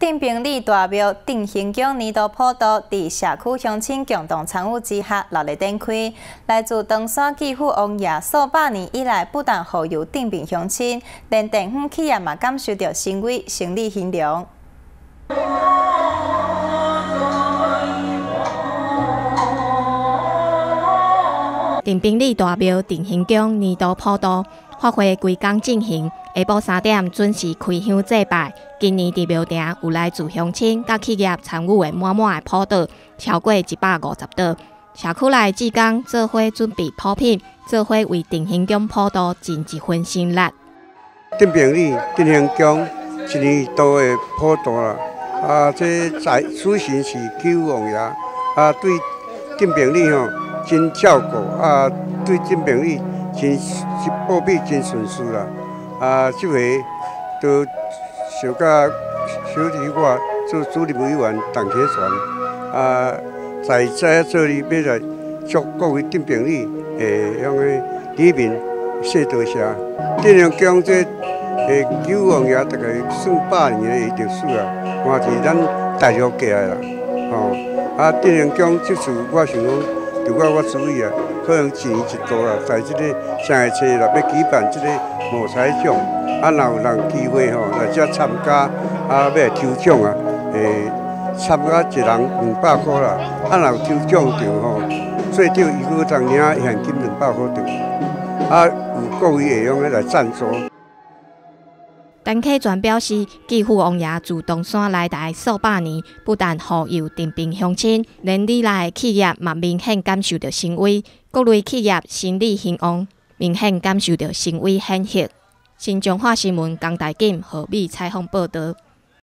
定平里大庙定兴宫年度普渡，伫社区乡亲共同参与之下，六日展开。来自长沙继父王爷数百年以来，不但护佑定平乡亲，连电风企业嘛感受到欣慰，生意兴隆。定平里大庙定兴宫年度普渡。发挥规工进行，下晡三点准时开香祭拜。今年伫庙埕有来自乡亲甲企业参与的满满的普渡，超过一百五十桌。社区内职工做伙准备普品，做伙为定兴宫普渡尽一份心力。定平里定兴宫一年度的普渡啦，啊，这在主神是九王爷，啊，对定平里吼真照顾，啊，对定平里。真保庇真顺遂啦！啊，即回都小甲小弟我做主任委员陈启全啊，在在这里要来祝各位定平里诶，向个里面谢多谢。定阳江这诶九王爷大概算百年的历史啊，看是咱大陆过来啦，吼啊！定阳江这次我想讲。如果我注意啊，可能一年一度啦，在这个上个车啦，要举办这个摸彩奖，啊，若有人机会吼来遮参加，啊，要抽奖啊，诶，参加一人两百块啦，啊，若有抽奖着吼，最少一个当领现金两百块着，啊，有各位会用来赞助。陈启全表示，继父王爷自东山来台数百年，不但好友定兵乡亲，连里内企业嘛明显感受到欣慰。各类企业生意兴旺，明显感受到欣慰显赫。新中华新闻江大锦何美采访报道。